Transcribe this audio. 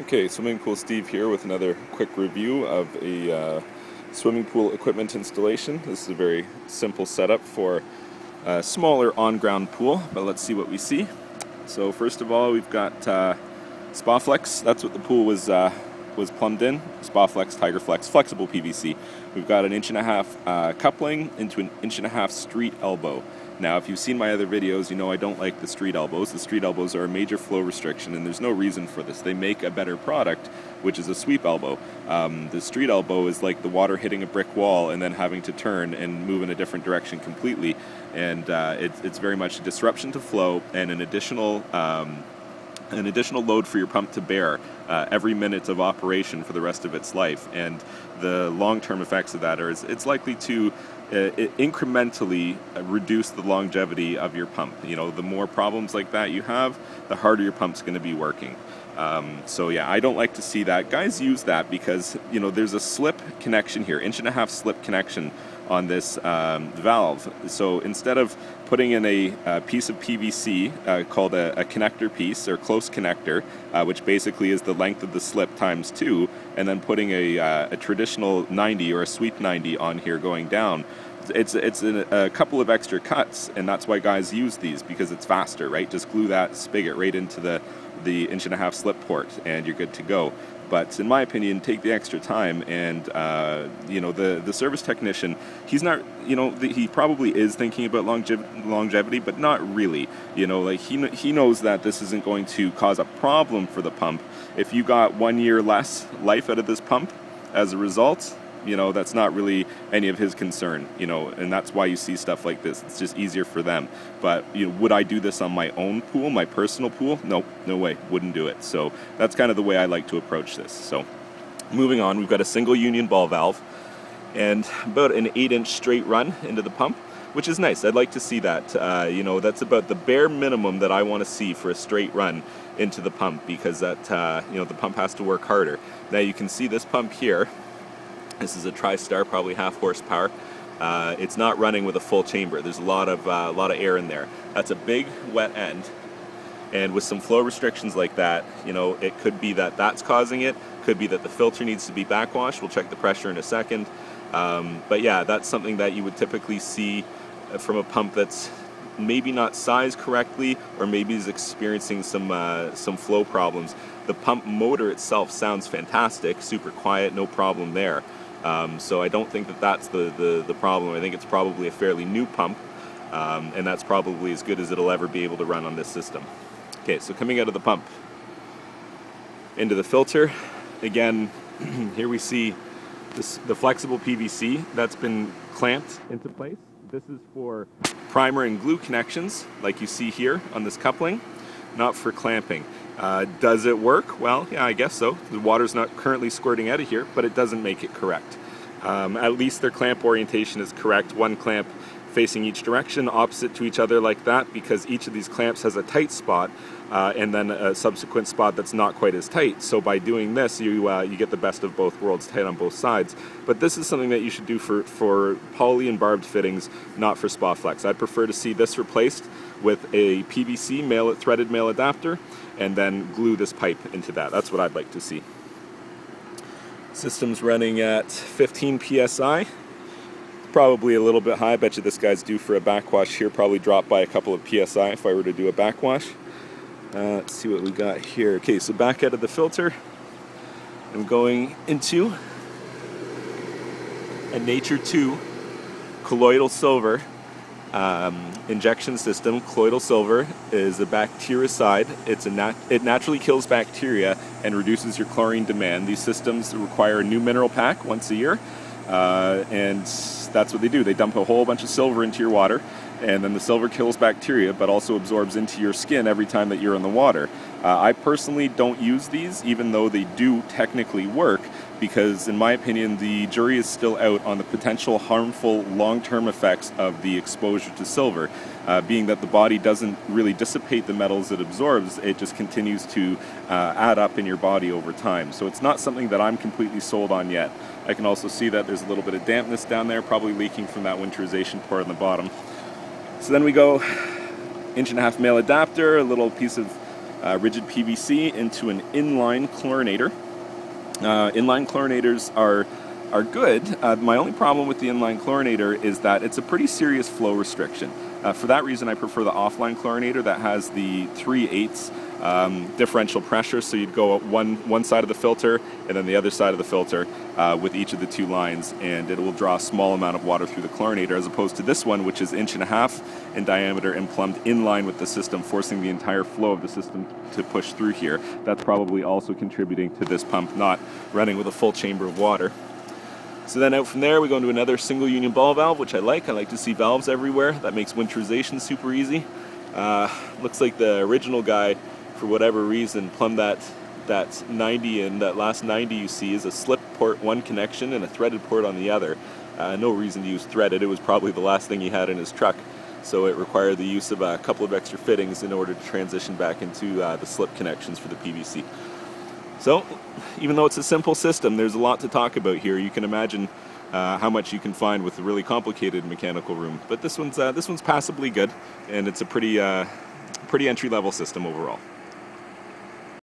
Okay, Swimming Pool Steve here with another quick review of a uh, swimming pool equipment installation. This is a very simple setup for a smaller on-ground pool, but let's see what we see. So first of all, we've got uh, Spaflex. That's what the pool was uh, was plumbed in. Spaflex, Tigerflex, flexible PVC. We've got an inch and a half uh, coupling into an inch and a half street elbow. Now, if you've seen my other videos, you know I don't like the street elbows. The street elbows are a major flow restriction, and there's no reason for this. They make a better product, which is a sweep elbow. Um, the street elbow is like the water hitting a brick wall and then having to turn and move in a different direction completely, and uh, it, it's very much a disruption to flow and an additional um, an additional load for your pump to bear uh, every minute of operation for the rest of its life. And the long-term effects of that are it's likely to uh, incrementally uh, reduce the longevity of your pump. You know, the more problems like that you have, the harder your pump's going to be working. Um, so yeah, I don't like to see that. Guys use that because you know there's a slip connection here, inch and a half slip connection on this um, valve. So instead of putting in a, a piece of PVC uh, called a, a, connector piece or close connector, uh, which basically is the length of the slip times two, and then putting a, uh, a traditional 90 or a sweep 90 on here going down, it's it's a, a, couple of extra cuts, and that's why guys use these because it's faster, right? Just glue that spigot right into the the inch and a half slip port, and you're good to go. But in my opinion, take the extra time, and uh, you know the the service technician. He's not, you know, the, he probably is thinking about longev- longevity, but not really. You know, like he he knows that this isn't going to cause a problem for the pump. If you got one year less life out of this pump as a result, you know that's not really any of his concern you know and that's why you see stuff like this. It's just easier for them. But you know would i do this on my own pool my personal pool? No no way. Wouldn't do it. So that's kind of the way i like to approach this. So moving on we've got a single union ball valve and about an eight inch straight run into the pump which is nice. I'd like to see that. Uh, you know, that's about the bare minimum that I want to see for a straight run into the pump because that, uh, you know, the pump has to work harder. Now you can see this pump here this is a TriStar, probably half horsepower. Uh, it's not running with a full chamber. There's a lot of uh, lot of air in there. That's a big wet end, and with some flow restrictions like that, you know, it could be that that's causing it. Could be that the filter needs to be backwashed. We'll check the pressure in a second. Um, but yeah, that's something that you would typically see from a pump that's maybe not sized correctly, or maybe is experiencing some uh, some flow problems. The pump motor itself sounds fantastic, super quiet, no problem there. Um, so I don't think that that's the, the, the, problem. I think it's probably a fairly new pump, um, and that's probably as good as it'll ever be able to run on this system. Okay, so coming out of the pump into the filter, again, here we see this, the flexible PVC that's been clamped into place. This is for primer and glue connections, like you see here on this coupling, not for clamping. Uh, does it work? Well, yeah, I guess so. The water's not currently squirting out of here, but it doesn't make it correct. Um, at least their clamp orientation is correct. One clamp facing each direction, opposite to each other like that, because each of these clamps has a tight spot uh, and then a subsequent spot that's not quite as tight. So by doing this, you uh, you get the best of both worlds, tight on both sides. But this is something that you should do for for poly and barbed fittings, not for spa flex. I'd prefer to see this replaced with a PVC male threaded male adapter and then glue this pipe into that. That's what I'd like to see. System's running at 15 psi. Probably a little bit high. I bet you this guy's due for a backwash here. Probably drop by a couple of psi if I were to do a backwash. Uh, let's see what we got here. Okay, so back out of the filter. I'm going into a Nature 2 colloidal silver um, injection system, colloidal silver, is a bactericide. It's a nat- it naturally kills bacteria and reduces your chlorine demand. These systems require a new mineral pack once a year, uh, and that's what they do. They dump a whole bunch of silver into your water, and then the silver kills bacteria, but also absorbs into your skin every time that you're in the water. Uh, I personally don't use these, even though they do technically work, because in my opinion, the jury is still out on the potential harmful long-term effects of the exposure to silver. Uh, being that the body doesn't really dissipate the metals it absorbs, it just continues to uh, add up in your body over time. So it's not something that I'm completely sold on yet. I can also see that there's a little bit of dampness down there, probably leaking from that winterization port on the bottom. So then we go inch and a half male adapter, a little piece of uh, rigid PVC into an inline chlorinator. Uh, inline chlorinators are are good. Uh, my only problem with the inline chlorinator is that it's a pretty serious flow restriction. Uh, for that reason, I prefer the offline chlorinator that has the 3 eighths um, differential pressure. So you'd go one one side of the filter and then the other side of the filter uh, with each of the two lines, and it will draw a small amount of water through the chlorinator, as opposed to this one, which is inch and a half in diameter and plumbed in line with the system, forcing the entire flow of the system to push through here. That's probably also contributing to this pump not running with a full chamber of water. So then out from there, we go into another single union ball valve, which I like. I like to see valves everywhere. That makes winterization super easy. Uh, looks like the original guy for whatever reason, plumb that that 90 and that last 90 you see is a slip port one connection and a threaded port on the other. Uh, no reason to use threaded. It was probably the last thing he had in his truck, so it required the use of a couple of extra fittings in order to transition back into uh, the slip connections for the PVC. So, even though it's a simple system, there's a lot to talk about here. You can imagine uh, how much you can find with a really complicated mechanical room. But this one's uh, this one's passably good, and it's a pretty uh, pretty entry level system overall.